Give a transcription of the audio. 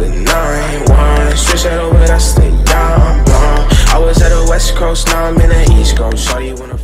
the 9-1 Switch that over, that's the young blonde I was at the west coast, now I'm in the east coast. Shawty wanna